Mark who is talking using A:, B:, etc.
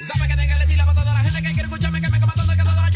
A: Sabe que tenga el estilo para toda la gente que quiere escucharme, que me coma todo, que toda la